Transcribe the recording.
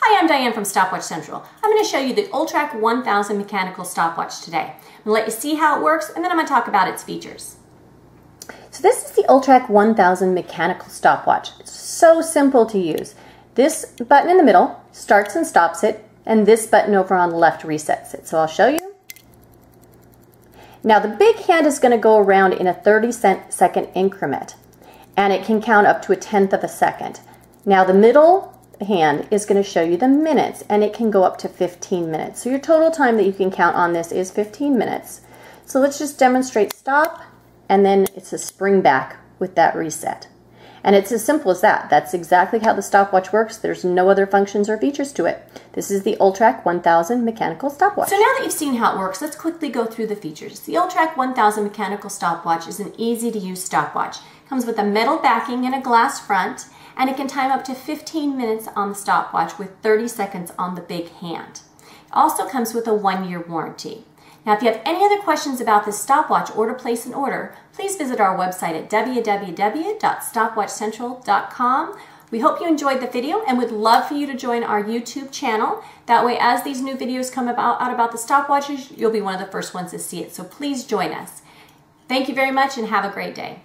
Hi, I'm Diane from Stopwatch Central. I'm going to show you the Ultrak 1000 mechanical stopwatch today. I'm going to let you see how it works and then I'm going to talk about its features. So this is the Ultrak 1000 mechanical stopwatch. It's so simple to use. This button in the middle starts and stops it and this button over on the left resets it. So I'll show you. Now the big hand is going to go around in a 30 second increment and it can count up to a tenth of a second. Now the middle hand is going to show you the minutes and it can go up to 15 minutes. So your total time that you can count on this is 15 minutes. So let's just demonstrate stop and then it's a spring back with that reset. And it's as simple as that. That's exactly how the stopwatch works. There's no other functions or features to it. This is the Ultrak 1000 mechanical stopwatch. So now that you've seen how it works, let's quickly go through the features. The Ultrak 1000 mechanical stopwatch is an easy to use stopwatch. It comes with a metal backing and a glass front and it can time up to 15 minutes on the stopwatch with 30 seconds on the big hand. It also comes with a one-year warranty. Now, if you have any other questions about this stopwatch or to place an order, please visit our website at www.stopwatchcentral.com. We hope you enjoyed the video and would love for you to join our YouTube channel. That way, as these new videos come about, out about the stopwatches, you'll be one of the first ones to see it. So please join us. Thank you very much and have a great day.